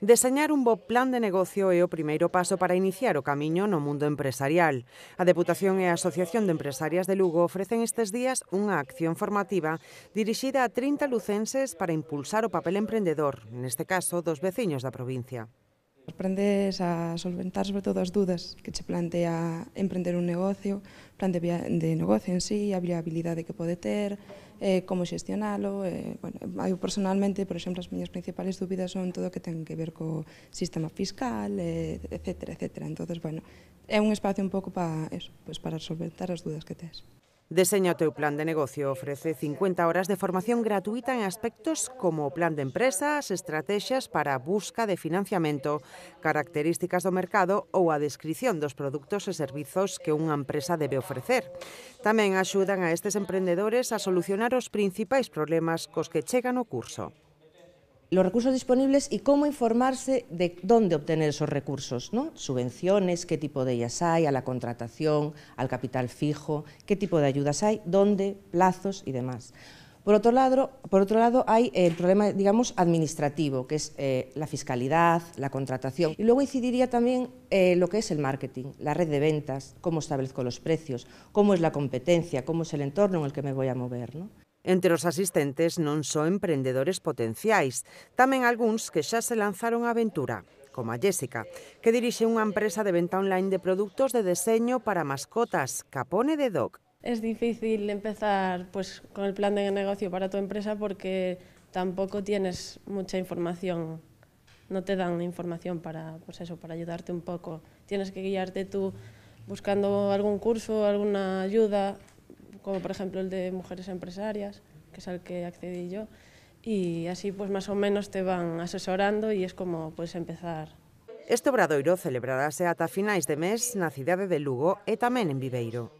Deseñar un bo plan de negocio é o primeiro paso para iniciar o camiño no mundo empresarial. A Deputación e a Asociación de Empresarias de Lugo ofrecen estes días unha acción formativa dirixida a 30 lucenses para impulsar o papel emprendedor, neste caso dos veciños da provincia. Aprendes a solventar sobre todo as dudas que che plantea emprender un negocio, plan de, de negocio en sí, a viabilidade que pode ter, eh, como xestionalo. Eh, bueno, eu personalmente, por exemplo, as miñas principales dúbidas son todo o que ten que ver co sistema fiscal, eh, etc. etc. Entón, bueno, é un espacio un pouco para eso, pues para solventar as dudas que tes. Deseña o teu plan de negocio ofrece 50 horas de formación gratuita en aspectos como o plan de empresas, estrategias para a busca de financiamento, características do mercado ou a descripción dos produtos e servizos que unha empresa debe ofrecer. Tamén axudan a estes emprendedores a solucionar os principais problemas cos que chegan o curso. Los recursos disponibles y cómo informarse de dónde obtener esos recursos, ¿no? Subvenciones, qué tipo de ellas hay, a la contratación, al capital fijo, qué tipo de ayudas hay, dónde, plazos y demás. Por otro lado, por otro lado hay el problema, digamos, administrativo, que es eh, la fiscalidad, la contratación. Y luego incidiría también eh, lo que es el marketing, la red de ventas, cómo establezco los precios, cómo es la competencia, cómo es el entorno en el que me voy a mover. ¿no? Entre os asistentes non só emprendedores potenciais, tamén algúns que xa se lanzaron a aventura como a Jessica, que dirixe unha empresa de venta online de produtos de deseño para mascotas, Capone de Dog. Es difícil empezar pues, con el plan de negocio para tu empresa porque tampoco tienes mucha información, no te dan información para, pues eso, para ayudarte un poco. Tienes que guiarte tú buscando algún curso, alguna ayuda, como por ejemplo el de Mujeres Empresarias, que es al que accedí yo, y así pues más o menos te van asesorando y es como puedes empezar. Este obradoiro celebrarase ata finais de mes na cidade de Lugo e tamén en Viveiro.